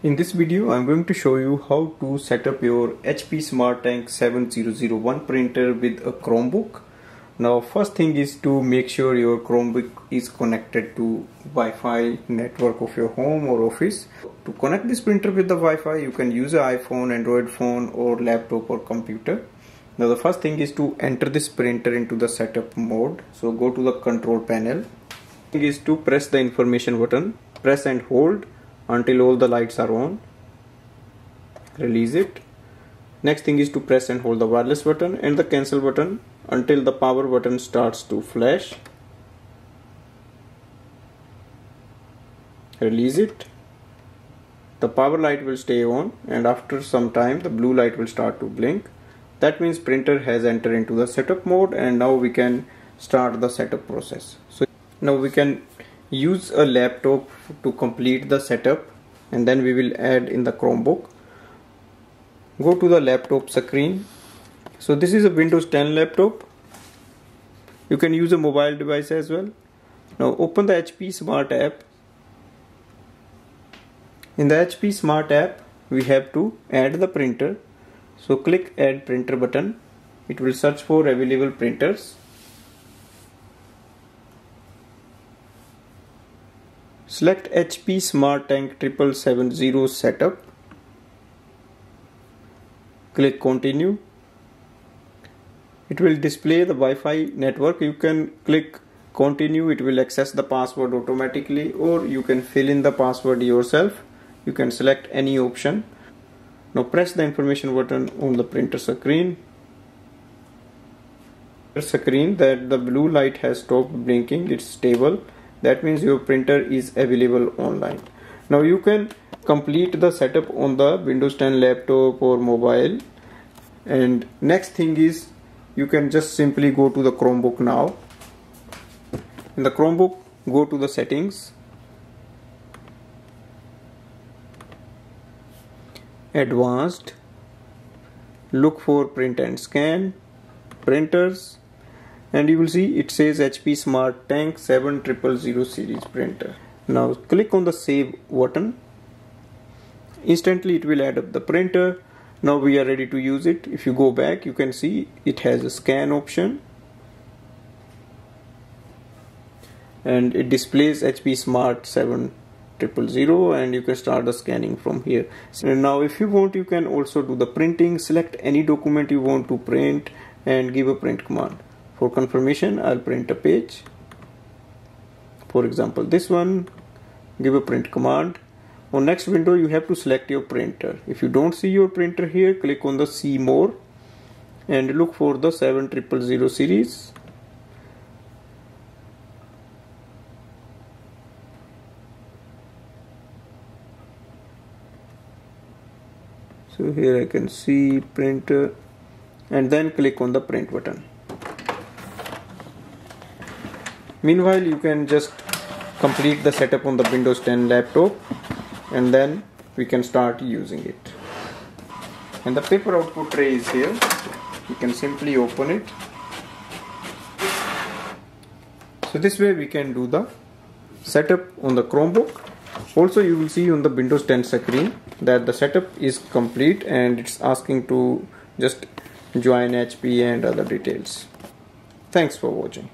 In this video I'm going to show you how to set up your HP SmartTank 7001 printer with a Chromebook. Now first thing is to make sure your Chromebook is connected to Wi-Fi network of your home or office. To connect this printer with the Wi-Fi you can use an iPhone, Android phone or laptop or computer. Now the first thing is to enter this printer into the setup mode. So go to the control panel. Thing is to press the information button, press and hold until all the lights are on. Release it. Next thing is to press and hold the wireless button and the cancel button until the power button starts to flash. Release it. The power light will stay on and after some time the blue light will start to blink. That means printer has entered into the setup mode and now we can start the setup process. So now we can use a laptop to complete the setup and then we will add in the Chromebook. Go to the laptop screen. So this is a Windows 10 laptop. You can use a mobile device as well. Now open the HP Smart app. In the HP Smart app we have to add the printer. So click add printer button. It will search for available printers Select HP Smart Tank 770 setup. Click continue. It will display the Wi-Fi network. You can click continue. It will access the password automatically or you can fill in the password yourself. You can select any option. Now press the information button on the printer screen. Screen that the blue light has stopped blinking. It's stable that means your printer is available online. Now you can complete the setup on the windows 10 laptop or mobile. And next thing is you can just simply go to the chromebook now. In the chromebook go to the settings. Advanced. Look for print and scan. Printers and you will see it says HP Smart Tank 7000 series printer. Now click on the save button. Instantly it will add up the printer. Now we are ready to use it. If you go back you can see it has a scan option and it displays HP Smart 7000 and you can start the scanning from here. Now if you want you can also do the printing. Select any document you want to print and give a print command for confirmation I'll print a page. For example this one give a print command. On next window you have to select your printer. If you don't see your printer here click on the see more and look for the 7000 series. So here I can see printer and then click on the print button meanwhile you can just complete the setup on the Windows 10 laptop and then we can start using it. And the paper output tray is here. You can simply open it. So this way we can do the setup on the Chromebook. Also you will see on the Windows 10 screen that the setup is complete and it's asking to just join HP and other details. Thanks for watching